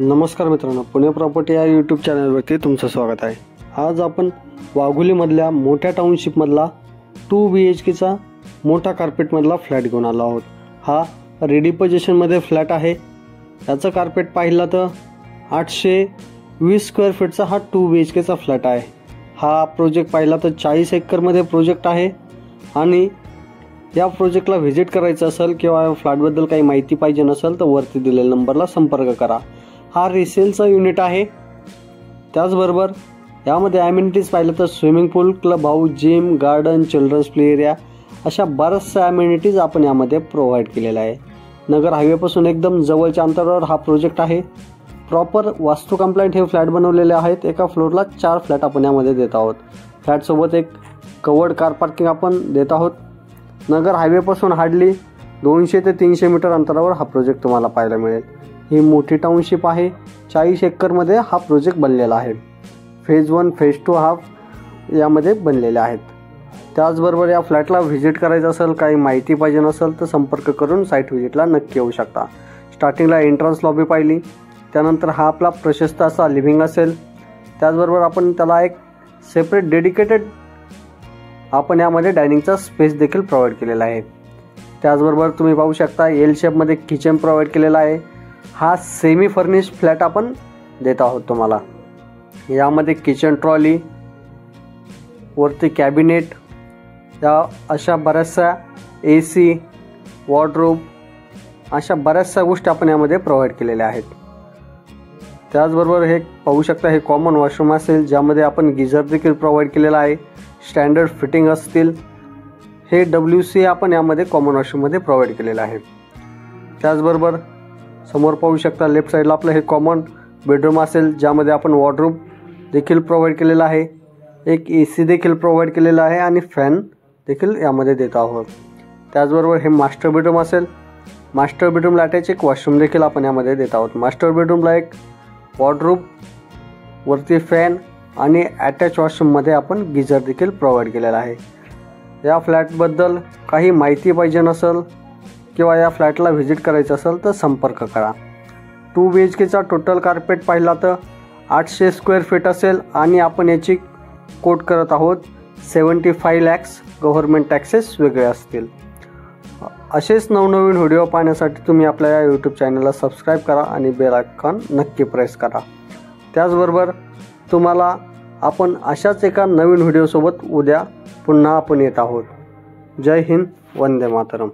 नमस्कार मित्रांनो पुणे प्रॉपर्टी या यूट्यूब चॅनलवरती तुमचं स्वागत आहे. आज आपण वाघोलीमधल्या मोठ्या टाउनशिपमधला टू बी एच केचा मोठा कार्पेटमधला फ्लॅट घेऊन आलो आहोत. हा रेडी पोझिशनमध्ये फ्लॅट आहे. याचं कार्पेट पाहिलं तर आठशे वीस स्क्वेअर फीटचा हा टू बी एच केचा फ्लॅट आहे. हा प्रोजेक्ट पाहिला तर चाळीस एकरमध्ये प्रोजेक्ट आहे. आणि या प्रोजेक्टला व्हिजिट करायचं असेल किंवा फ्लॅटबद्दल काही माहिती पाहिजे नसेल तर वरती दिलेल्या नंबरला संपर्क करा. हा रिसेलचा युनिट आहे. त्याचबरोबर यामध्ये ॲम्युनिटीज पाहिलं तर swimming pool club house gym garden children's play area अशा बऱ्याचशा ॲम्युनिटीज आपण यामध्ये प्रोव्हाइड केलेल्या आहे. नगर हायवेपासून एकदम जवळच्या अंतरावर हा प्रोजेक्ट आहे. प्रॉपर वास्तू कंप्लायंट हे फ्लॅट बनवलेले आहेत. एका फ्लोअरला चार फ्लॅट आपण यामध्ये देत आहोत. फ्लॅटसोबत एक कवर्ड कार पार्किंग आपण देत आहोत. नगर हायवेपासून हार्डली दोनशे ते तीनशे मीटर अंतरावर हा प्रोजेक्ट तुम्हाला पाहायला मिळेल. ही मोठी टाउनशिप आहे. चाळीस एकरमध्ये हा प्रोजेक्ट बनलेला आहे. फेज वन फेज टू हा यामध्ये बनलेले आहेत. त्याचबरोबर या फ्लॅटला व्हिजिट करायचं असेल काही माहिती पाहिजे नसेल तर संपर्क करून साईट व्हिजिटला नक्की येऊ शकता. स्टार्टिंगला एंट्रन्स लॉबी पाहिली. त्यानंतर हा आपला प्रशस्त असा लिव्हिंग असेल. त्याचबरोबर आपण त्याला एक सेपरेट डेडिकेटेड आपण यामध्ये डायनिंगचा स्पेस देखील प्रोव्हाइड केलेला आहे. त्याचबरोबर तुम्ही पाहू शकता एल शेपमध्ये किचन प्रोव्हाइड केलेला आहे. हा सेमी फर्निश फ्लॅट आपण देत आहोत तुम्हाला. यामध्ये किचन ट्रॉली वरती कॅबिनेट या अशा बऱ्याचशा ए सी वॉर्डरोब अशा बऱ्याचशा गोष्टी आपण यामध्ये प्रोव्हाइड केलेल्या आहेत. त्याचबरोबर हे पाहू शकता हे कॉमन वॉशरूम असेल ज्यामध्ये आपण गिझर देखील प्रोव्हाइड केलेला आहे. स्टँडर्ड फिटिंग असतील. हे डब्ल्यू सी आपण यामध्ये कॉमन वॉशरूममध्ये प्रोव्हाइड केलेलं आहे. त्याचबरोबर समोर पाहू शकता लेफ्ट साईडला आपलं हे कॉमन बेडरूम असेल ज्यामध्ये आपण वॉर्डरूम देखील प्रोव्हाइड केलेला आहे. एक ए सी देखील प्रोव्हाइड केलेला आहे आणि फॅन देखील यामध्ये देत आहोत. त्याचबरोबर हे मास्टर बेडरूम असेल. मास्टर बेडरूमला अटॅच एक वॉशरूम देखील आपण यामध्ये देत आहोत. मास्टर बेडरूमला एक वॉर्डरूम वरती फॅन आणि अटॅच वॉशरूममध्ये आपण गिझर देखील प्रोव्हाइड केलेला आहे. या फ्लॅटबद्दल काही माहिती पाहिजे नसेल किंवा या फ्लॅटला व्हिजिट करायचं असेल तर संपर्क करा. टू बी एच केचा टोटल कार्पेट पाहिला तर आठशे स्क्वेअर फीट असेल आणि आपण याची कोट करत आहोत seventy five lakhs government taxes वेगळे असतील. असेच नवनवीन व्हिडिओ पाहण्यासाठी तुम्ही आपल्या या यूट्यूब चॅनलला सबस्क्राईब करा आणि बेल आयकॉन नक्की प्रेस करा. त्याचबरोबर तुम्हाला आपण अशाच एका नवीन व्हिडिओसोबत उद्या पुन्हा आपण येत आहोत. जय हिंद वंदे मातरम.